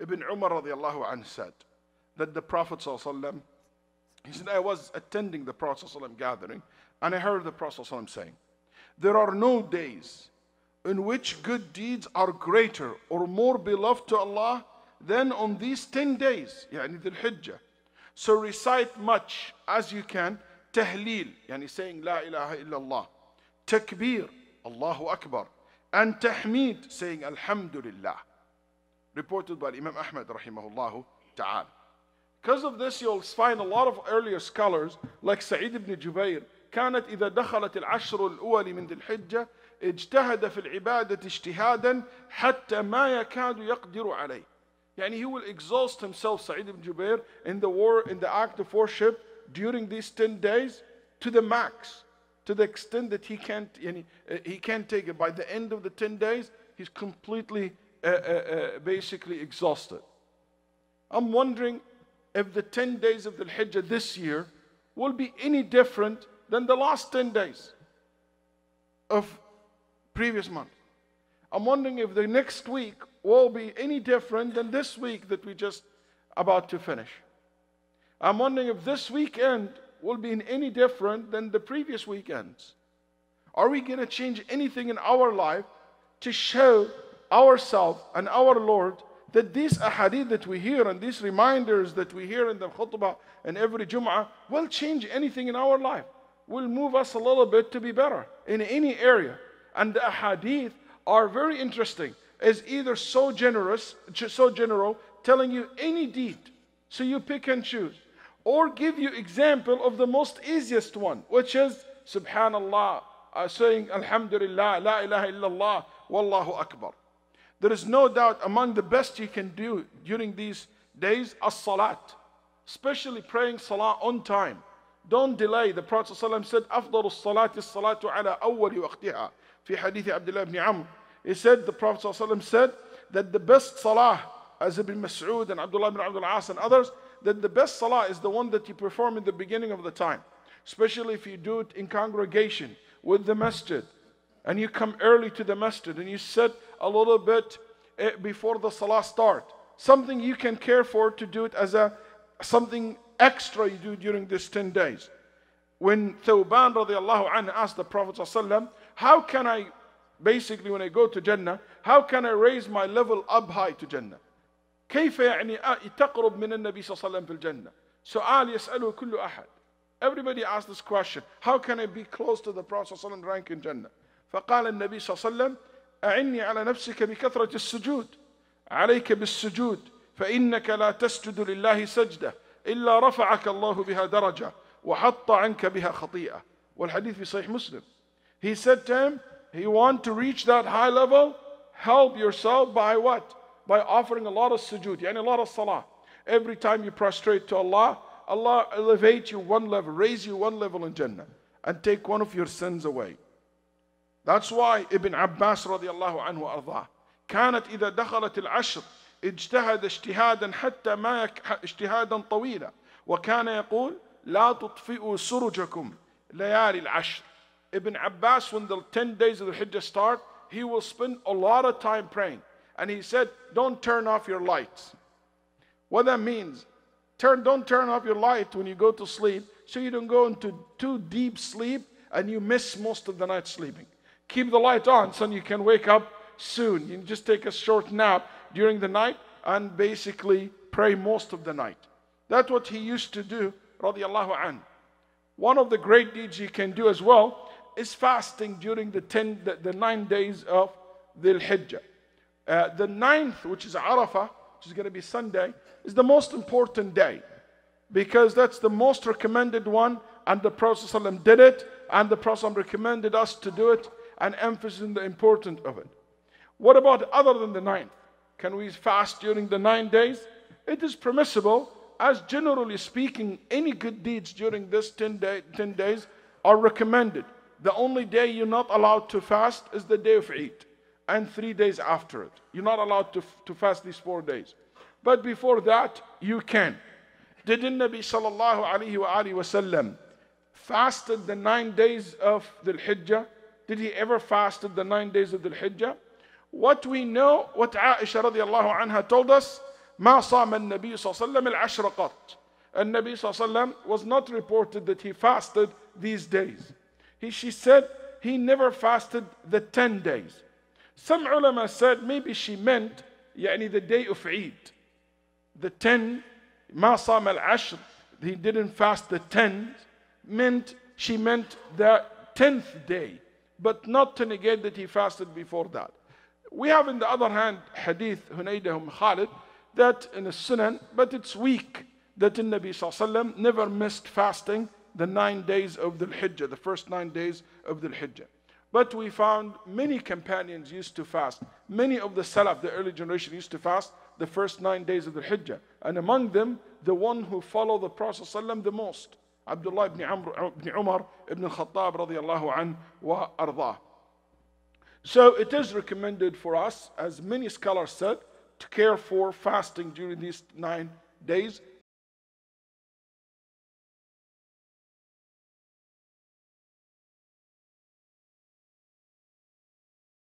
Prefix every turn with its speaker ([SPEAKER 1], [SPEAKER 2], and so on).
[SPEAKER 1] Ibn Umar radiallahu anhu said that the Prophet sallallahu he said, I was attending the Prophet sallallahu gathering and I heard the Prophet sallallahu saying, there are no days in which good deeds are greater or more beloved to Allah than on these 10 days, يعني Dhul Hijjah. So recite much as you can, tahleel, يعني saying La ilaha illallah, takbir, Allahu Akbar, and tahmid, saying Alhamdulillah Reported by Imam Ahmad rahimahullah ta'ala. Because of this, you'll find a lot of earlier scholars like Sa'id ibn Jubair كانت إذا دخلت العشر الأول من ذي الحجة اجتهد في العبادة اجتهادا حتى ما يكاد يقدر عليه. يعني he will exhaust himself, Sa'id ibn Jubair, in the war, in the act of worship during these 10 days to the max, to the extent that he can't, يعني, he can't take it. By the end of the 10 days, he's completely, uh, uh, uh, basically exhausted. I'm wondering if the 10 days of Dhul Hijjah this year will be any different than the last 10 days of previous month. I'm wondering if the next week will be any different than this week that we just about to finish. I'm wondering if this weekend will be any different than the previous weekends. Are we going to change anything in our life to show ourselves and our Lord that these ahadith that we hear and these reminders that we hear in the khutbah and every Jum'ah will change anything in our life, will move us a little bit to be better in any area. And the ahadith are very interesting, is either so generous, so general, telling you any deed, so you pick and choose, or give you example of the most easiest one, which is Subhanallah, uh, saying Alhamdulillah, La ilaha illallah, Wallahu Akbar. There is no doubt among the best you can do during these days, as-salat, especially praying salah on time. Don't delay. The Prophet ﷺ said, أفضل الصلاة الصلاة على أول وقتها. في حديث عبد الله بن عمرو. He said, the Prophet ﷺ said that the best salah, as Ibn Mas'ud and Abdullah ibn Abdul As and others, that the best salah is the one that you perform in the beginning of the time. Especially if you do it in congregation with the masjid. And you come early to the masjid and you sit a little bit before the salah start. Something you can care for to do it as a something extra you do during these 10 days. When Thawban radiallahu anhu asked the Prophet ﷺ, how can I, basically when I go to Jannah, how can I raise my level up high to Jannah? كيف يعني تقرب من النبي صلى الله عليه وسلم في الجنة؟ سؤال يسأله كل أحد. Everybody asks this question. How can I be close to the Prophet صلى الله عليه وسلم rank in Jannah? فقال النبي صلى الله عليه وسلم أعني على نفسك بكثرة السجود عليك بالسجود فإنك لا تسجد لله سجدة إلا رفعك الله بها درجة وحط عنك بها خطيئة والحديث في صحيح مسلم He said to him, you want to reach that high level? Help yourself by what? By offering a lot of sujood, yani a lot of salah. Every time you prostrate to Allah, Allah elevate you one level, raise you one level in Jannah, and take one of your sins away. That's why Ibn Abbas رضي الله عنه وأرضاه كانت إذا دخلت العشر اجتهد اجتهادا حتى ما يك... اجتهادا طويلا وكان يقول لا تطفئوا سرجكم ليالي العشر Ibn Abbas when the 10 days of Dhul Hijjah start he will spend a lot of time praying. And he said don't turn off your lights. What that means turn don't turn off your light when you go to sleep so you don't go into too deep sleep and you miss most of the night sleeping keep the light on so you can wake up soon. You just take a short nap during the night and basically pray most of the night. That's what he used to do, radiallahu an. One of the great deeds you can do as well is fasting during the, ten, the, the nine days of Dhul Hijjah. Uh, the ninth, which is Arafah, which is going to be Sunday, is the most important day because that's the most recommended one, and the Prophet ﷺ did it, and the Prophet ﷺ recommended us to do it, and emphasizing the importance of it. What about other than the ninth? Can we fast during the nine days? It is permissible, as generally speaking, any good deeds during this 10, day, 10 days are recommended. The only day you're not allowed to fast is the day of Eid and three days after it. You're not allowed to, to fast these four days. But before that, you can. Did Nabi sallallahu alayhi wa alayhi wa sallam fasted the nine days of Dhul Hijjah? Did he ever fasted the nine days of Dhul Hijjah? What we know, what Aisha radiallahu anha told us, ما صام النبي صلى الله عليه وسلم العشرقات. And Nabi sallallahu was not reported that he fasted these days. He, she said he never fasted the 10 days. Some ulama said maybe she meant يعني the day of Eid. The 10, ما صام العشر, he didn't fast the 10, meant she meant the 10th day but not to negate that he fasted before that. We have, on the other hand, hadith Hunaydah um Khalid that in the Sunan, but it's weak that the Nabi Sallallahu never missed fasting the nine days of Dhul Hijjah, the first nine days of Dhul Hijjah. But we found many companions used to fast. Many of the Salaf, the early generation, used to fast the first nine days of the Hijjah. And among them, the one who followed the Prophet ﷺ the most, Abdullah ibn, Amr, uh, ibn Umar ibn al-Khattab radiallahu anhu wa ardah. So it is recommended for us, as many scholars said, to care for fasting during these nine days